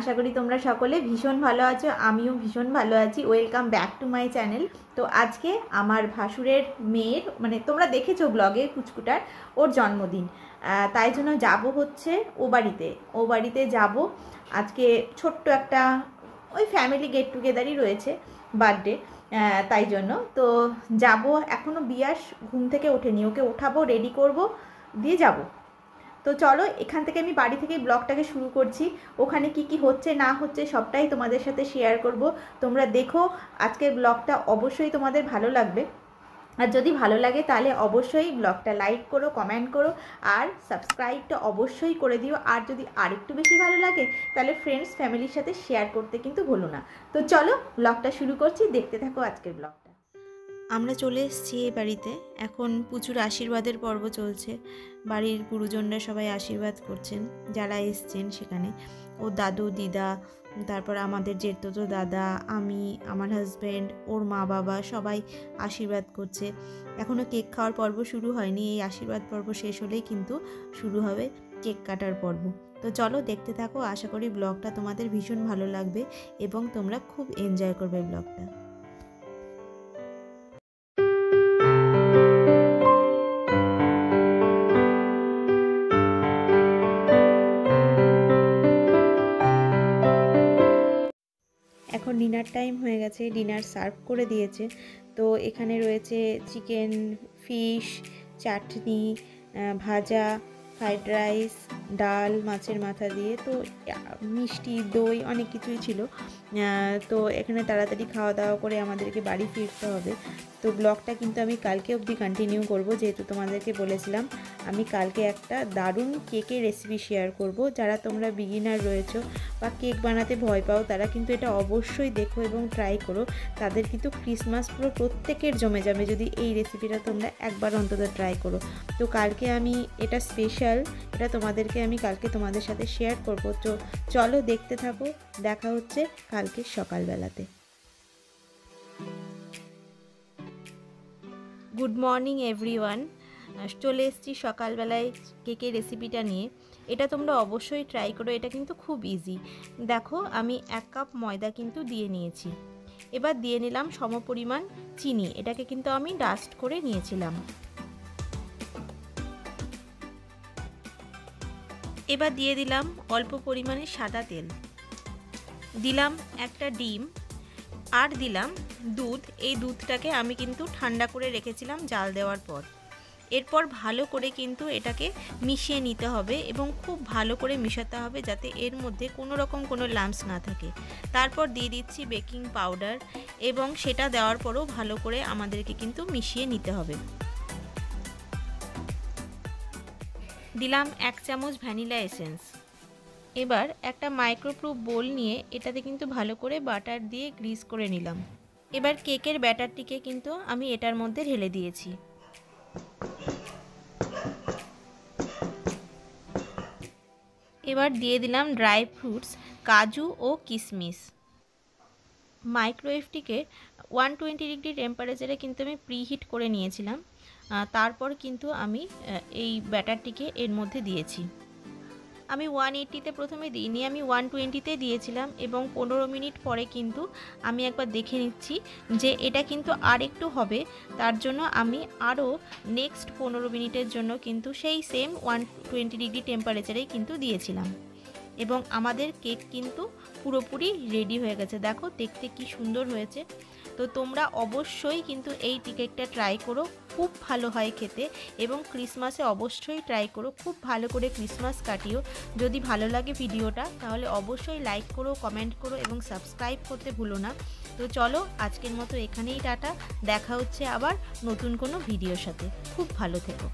আশা করি তোমরা সকলে ভীষণ ভালো আছো, আমিও ভীষণ ভালো আছি। Welcome back to my channel তো আজকে আমার ভাসুরের মেয়ের মানে তোমরা দেখেছ ব্লগে কুচকুটার, ওর জন্মদিন। তাই জন্য যাব হচ্ছে ও বাড়িতে। ও বাড়িতে যাব। আজকে ছোট্ট একটা ওই ফ্যামিলি গেট টুগেদারই রয়েছে বার্থডে তাই জন্য। তো যাব এখনও বিয়াস ঘুম থেকে ওঠেনি। ওকে ওঠাবো রেডি করব, দিয়ে যাব। তো চলো, এখান থেকে আমি বাড়ি থেকে ব্লগটাকে শুরু করছি। ওখানে কি কি হচ্ছে, না হচ্ছে, সবটাই তোমাদের সাথে শেয়ার করব। তোমরা দেখো, আজকের ব্লগটা অবশ্যই তোমাদের ভালো লাগবে। আর যদি ভালো লাগে, তাহলে অবশ্যই ব্লগটা লাইক করো কমেন্ট করো, আর সাবস্ক্রাইবটা অবশ্যই করে দিও। আর যদি আরেকটু বেশি ভালো লাগে, তাহলে ফ্রেন্ডস ফ্যামিলির সাথে শেয়ার করতে কিন্তু ভুলো না। তো চলো, ব্লগটা শুরু করছি। দেখতে থাকো আজকের ব্লগটা। আমরা চলে এসেছি এই বাড়িতে। এখন প্রচুর আশীর্বাদের পর্ব চলছে। বাড়ির গুরুজনরা সবাই আশীর্বাদ করছেন, যারা এসছেন সেখানে। ও দাদু, দিদা, তারপর আমাদের জেঠতো দাদা, আমি, আমার হাজব্যান্ড ওর মা বাবা সবাই আশীর্বাদ করছে। এখনও কেক খাওয়ার পর্ব শুরু হয়নি। এই আশীর্বাদ পর্ব শেষ হলেই কিন্তু শুরু হবে কেক কাটার পর্ব। তো চলো দেখতে থাকো। আশা করি ব্লগটা তোমাদের ভীষণ ভালো লাগবে এবং তোমরা খুব এনজয় করবে ব্লগটা। এখন ডিনার টাইম হয়ে গেছে ডিনার সার্ভ করে দিয়েছে। তো এখানে রয়েছে চিকেন ফিশ চাটনি ভাজা ফ্রাইড রাইস ডাল, মাছের মাথা দিয়ে। তো মিষ্টি, দই অনেক কিছুই ছিল। তো এখানে তাড়াতাড়ি খাওয়া দাওয়া করে আমাদেরকে বাড়ি ফিরতে হবে। তো ব্লগটা কিন্তু আমি কালকে অবধি কন্টিনিউ করব, যেহেতু তোমাদেরকে বলেছিলাম। আমি কালকে একটা দারুণ কেকের রেসিপি শেয়ার করব। যারা তোমরা বিগিনার রয়েছো বা কেক বানাতে ভয় পাও, তারা কিন্তু এটা অবশ্যই দেখো এবং ট্রাই করো। তাদের কিন্তু ক্রিসমাস পুরো প্রত্যেকের জমে যাবে যদি এই রেসিপিটা তোমরা একবার অন্তত ট্রাই করো। তো কালকে আমি এটা স্পেশাল এটা তোমাদেরকে আমি কালকে তোমাদের সাথে শেয়ার করব। তো চলো দেখতে থাকো, দেখা হচ্ছে কালকে সকালবেলাতে। গুড মর্নিং এভরিওয়ান চলে এসেছি সকালবেলায় কেকের রেসিপিটা নিয়ে। এটা তোমরা অবশ্যই ট্রাই করো, এটা কিন্তু খুব ইজি দেখো, আমি এক কাপ ময়দা কিন্তু দিয়ে নিয়েছি। এবার দিয়ে নিলাম সমপরিমাণ চিনি। এটাকে কিন্তু আমি ডাস্ট করে নিয়েছিলাম। এবার দিয়ে দিলাম অল্প পরিমাণে সাদা তেল। দিলাম একটা ডিম। আর দিলাম দুধ। এই দুধটাকে আমি কিন্তু ঠান্ডা করে রেখেছিলাম জাল দেওয়ার পর। এরপর ভালো করে কিন্তু এটাকে মিশিয়ে নিতে হবে এবং খুব ভালো করে মিশাতে হবে যাতে এর মধ্যে কোনো রকম কোনো লাম্পস না থাকে। তারপর দিয়ে দিচ্ছি বেকিং পাউডার এবং সেটা দেওয়ার পরও ভালো করে আমাদেরকে কিন্তু মিশিয়ে নিতে হবে। দিলাম এক চামচ ভ্যানিলা এসেন্স এবার একটা মাইক্রোপ্রুফ বোল নিয়ে এটাতে কিন্তু ভালো করে বাটার দিয়ে গ্রিস করে নিলাম। এবার কেকের ব্যাটারটিকে কিন্তু আমি এটার মধ্যে ঢেলে দিয়েছি। এবার দিয়ে দিলাম ড্রাই ফ্রুটস কাজু ও কিশমিশ মাইক্রোওয়েভটিকে ওয়ান টোয়েন্টি ডিগ্রি টেম্পারেচারে কিন্তু আমি প্রিহিট করে নিয়েছিলাম। তারপর কিন্তু আমি এই ব্যাটারটিকে এর মধ্যে দিয়েছি। আমি ওয়ান এইট্টিতে প্রথমে দিইনি, আমি ওয়ান টোয়েন্টিতে দিয়েছিলাম এবং পনেরো মিনিট পরে কিন্তু আমি একবার দেখে নিচ্ছি যে এটা কিন্তু আর একটু হবে। তার জন্য আমি আরও নেক্সট পনেরো মিনিটের জন্য কিন্তু সেই সেম ওয়ান টোয়েন্টি ডিগ্রি টেম্পারেচারেই কিন্তু দিয়েছিলাম। এবং আমাদের কেক কিন্তু পুরোপুরি রেডি হয়ে গেছে। দেখো, দেখতে কি সুন্দর হয়েছে। তো তোমরা অবশ্যই কিন্তু এই টিকেটটা ট্রাই করো। খুব ভালো হয় খেতে এবং ক্রিসমাসে অবশ্যই ট্রাই করো। খুব ভালো করে ক্রিসমাস কাটিও। যদি ভালো লাগে ভিডিওটা, তাহলে অবশ্যই লাইক করো কমেন্ট করো এবং সাবস্ক্রাইব করতে ভুলো না। তো চলো, আজকের মতো এখানেই টাটা। দেখা হচ্ছে আবার নতুন কোনো ভিডিওর সাথে। খুব ভালো থেকো।